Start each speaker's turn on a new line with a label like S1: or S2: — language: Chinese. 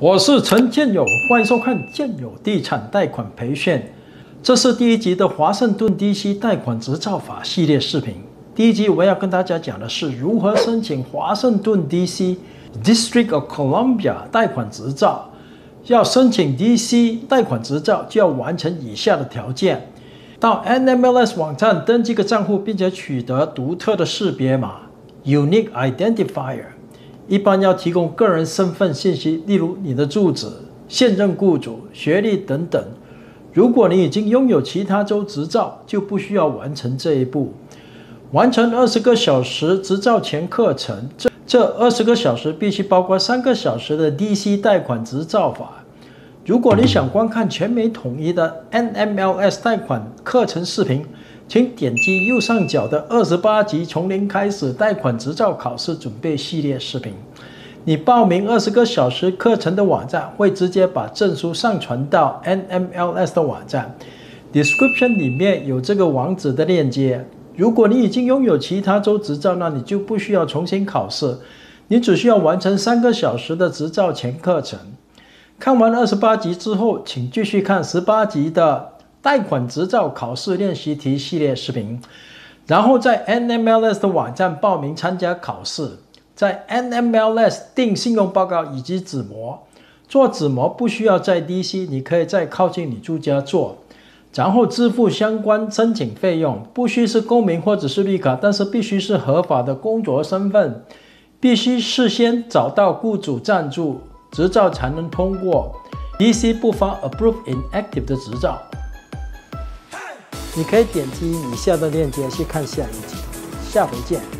S1: 我是陈建友，欢迎收看建友地产贷款培训。这是第一集的华盛顿 DC 贷款执照法系列视频。第一集我要跟大家讲的是如何申请华盛顿 DC District of Columbia 贷款执照。要申请 DC 贷款执照，就要完成以下的条件：到 NMLS 网站登记个账户，并且取得独特的识别码 （Unique Identifier）。一般要提供个人身份信息，例如你的住址、现任雇主、学历等等。如果你已经拥有其他州执照，就不需要完成这一步。完成二十个小时执照前课程，这这二十个小时必须包括三个小时的 DC 贷款执照法。如果你想观看全美统一的 NMLS 贷款课程视频，请点击右上角的二十八集从零开始贷款执照考试准备系列视频。你报名二十个小时课程的网站会直接把证书上传到 NMLS 的网站，description 里面有这个网址的链接。如果你已经拥有其他州执照，那你就不需要重新考试，你只需要完成三个小时的执照前课程。看完二十八集之后，请继续看十八集的。贷款执照考试练习题系列视频，然后在 NMLS 的网站报名参加考试，在 NMLS 定信用报告以及纸模。做纸模不需要在 DC，你可以在靠近你住家做，然后支付相关申请费用。不需是公民或者是绿卡，但是必须是合法的工作身份，必须事先找到雇主赞助执照才能通过。DC 不发 Approve Inactive 的执照。你可以点击以下的链接去看下一集，下回见。